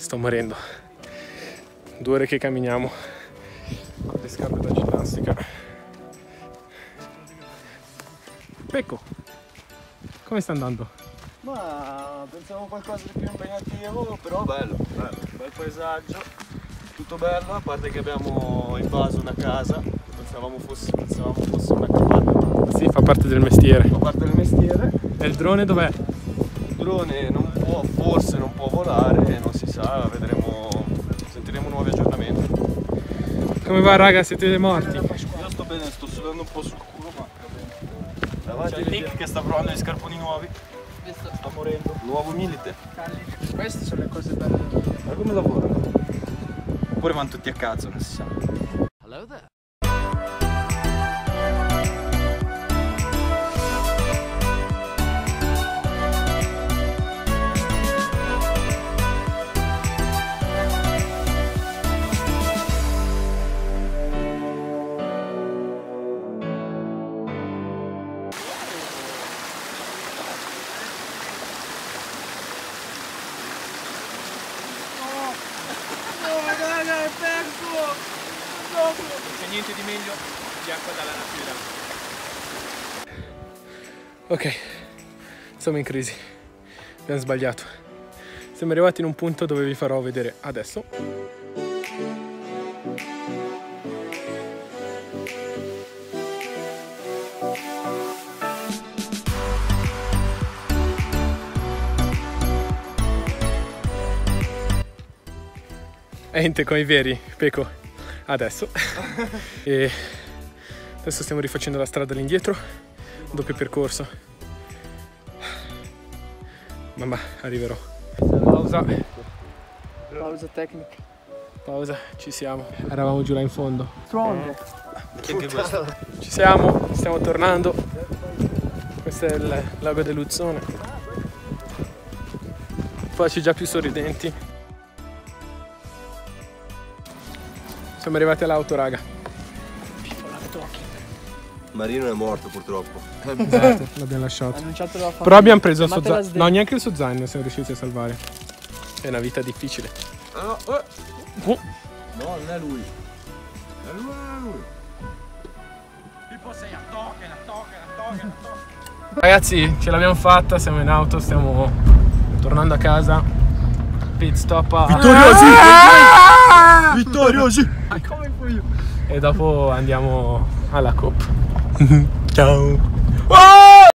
Sto morendo. Due ore che camminiamo con le scarpe da ginnastica. Pecco, come sta andando? Ma pensavo qualcosa di più impegnativo, però bello, bello, bel paesaggio, tutto bello, a parte che abbiamo invaso una casa, pensavamo fosse, pensavamo fosse una capanna, Sì, fa parte del mestiere. fa parte del mestiere, E il drone dov'è? il drone non può, forse non può volare, non si sa, vedremo, sentiremo nuovi aggiornamenti. Come va raga, siete morti? Io sto bene, sto sudando un po' sul culo, ma va bene. Davanti C'è il Nick che sta provando gli scarponi nuovi, sta morendo. Nuovo milite. Queste sono le cose belle. Ma come lavorano? Oppure vanno tutti a cazzo, non si sa. C'è niente di meglio di acqua dalla natura. Ok, siamo in crisi. Abbiamo sbagliato. Siamo arrivati in un punto dove vi farò vedere adesso. Ente con i veri, Peco, adesso. e adesso stiamo rifacendo la strada all'indietro, doppio percorso. Mamma, arriverò. Pausa, Pausa tecnica. pausa, ci siamo. Eravamo giù là in fondo. Strong. Questo. Ci siamo, stiamo tornando. Questo è il lago dell'Uzzone. Facci già più sorridenti. Siamo arrivati all'auto, raga. Marino è morto purtroppo. Esatto, l'abbiamo lasciato. Però abbiamo preso il suo zaino. No, neanche il suo zaino siamo riusciti a salvare. È una vita difficile. Ah, no, eh. Oh, no, non è lui. È lui, non è lui. Ragazzi, ce l'abbiamo fatta, siamo in auto, stiamo tornando a casa. Pit stop a... Vittoriosi! Vittoriosi! Come fui io? E dopo andiamo alla Coppa. Ciao.